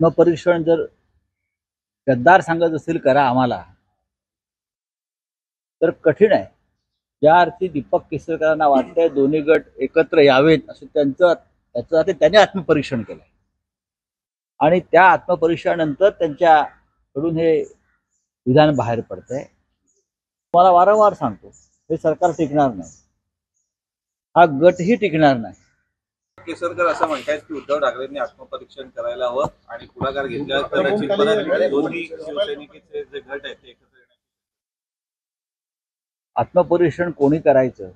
आत्मपरीक्षण जर गद्दार सांगत असेल करा आम्हाला. तर कठीण आहे. ज्या अर्थी दीपक केसरकरांना वाटतंय दोन्ही गट एकत्र यावेत असं त्यांचं त्याचं ते त्याने आत्मपरीक्षण केलंय. आणि त्या आत्मपरीक्षणानंतर त्यांच्याकडून हे विधान बाहेर पडतंय. मला वारंवार सांगतो हे सरकार टिकणार नाही. हा गटही टिकणार नाही. केसरकर असं म्हणतायत की उद्धव ठाकरेंनी आत्मपरीक्षण करायला हवं आणि पुढाकार घेतला परत दोन्ही शिवसैनिकेचे जे गट आहेत ते एकत्र आत्मपरीक्षण कोणी करायचं?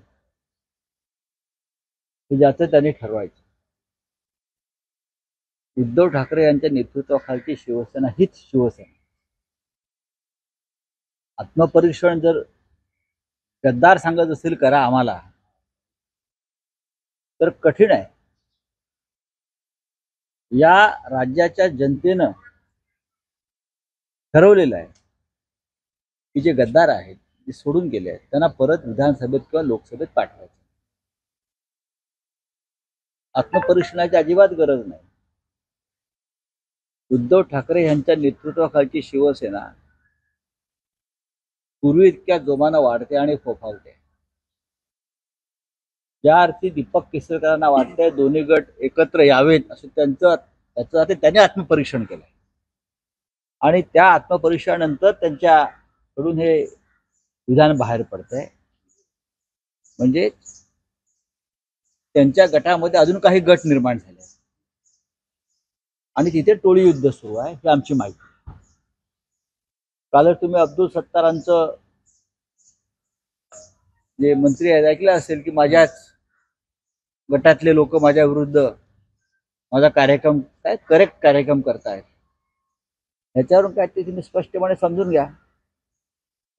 हे ज्याचं त्यांनी ठरवायचं. उद्धव ठाकरे यांच्या नेतृत्वाखालची शिवसेना हीच शिवसेना. आत्मपरीक्षण जर गद्दार सांगत असेल करा आम्हाला तर कठीण आहे. या राज्याच्या जनतेनं ठरवलेलं आहे. की जे गद्दार आहेत ते सोडून गेले आहेत त्यांना परत विधानसभेत किंवा लोकसभेत पाठवायचं. आत्मपरीक्षणाची अजिबात गरज नाही. उद्धव ठाकरे यांच्या नेतृत्वाखालची शिवसेना पूर्वी इतक्या जोमानं वाढते आणि फोफावते. ज्या अर्थी दीपक केसरकरांना वाटतंय दोन्ही गट एकत्र यावेत असं त्यांचं त्याचं आता त्याने आत्मपरीक्षण केलंय. आणि त्या आत्मपरीक्षणानंतर त्यांच्याकडून हे विधान बाहेर पडतंय. म्हणजे त्यांच्या गटामध्ये अजून काही गट निर्माण झाले आणि तिथे टोळी युद्ध सुरू आहे ही आमची माहिती कालच तुम्ही अब्दुल सत्तारांचं जे मंत्री आहेत ऐकलं असेल की माझ्याच गटातले लोक माझ्या विरुद्ध माझा कार्यक्रम काय करेक्ट कार्यक्रम करतायत. ह्याच्यावरून काय ते तुम्ही स्पष्टपणे समजून घ्या.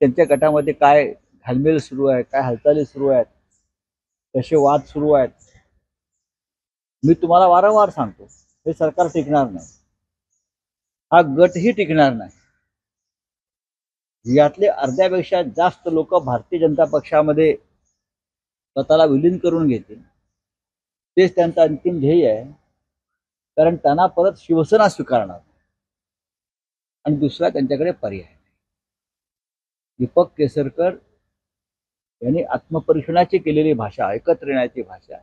त्यांच्या गटामध्ये काय घालमेल सुरू आहे काय हालचाली सुरू आहेत कसे वाद सुरू आहेत. मी तुम्हाला वारंवार सांगतो हे सरकार टिकणार नाही. हा गटही टिकणार नाही. यातले अर्ध्यापेक्षा जास्त लोक भारतीय जनता पक्षामध्ये स्वतःला विलीन करून घेतील. तेच त्यांचं अंतिम ध्येय आहे. कारण त्यांना परत शिवसेना स्वीकारणार. आणि दुसरा त्यांच्याकडे पर्याय नाही. दीपक केसरकर यांनी आत्मपरीक्षणाची केलेली भाषा एकत्र येण्याची भाषा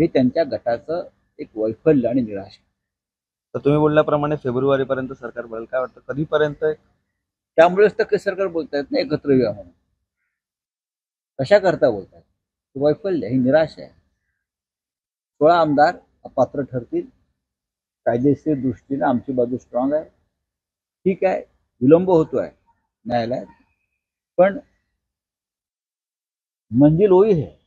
हे त्यांच्या गटाचं एक वैफल्य आणि निराश. तर तुम्ही बोलल्याप्रमाणे फेब्रुवारीपर्यंत सरकार बदल. काय वाटतं कधीपर्यंत? त्यामुळेच तर केसरकर बोलतायत ना एकत्र येऊया म्हणून. कशा करता बोलतात वैफल्य ही निराश आहे. सोळा आमदार अपात्र ठरतील. कायदेशीर दृष्टीने आमची बाजू स्ट्रॉंग आहे. ठीक आहे विलंब होतोय न्यायालयात. पण मंजिल होई है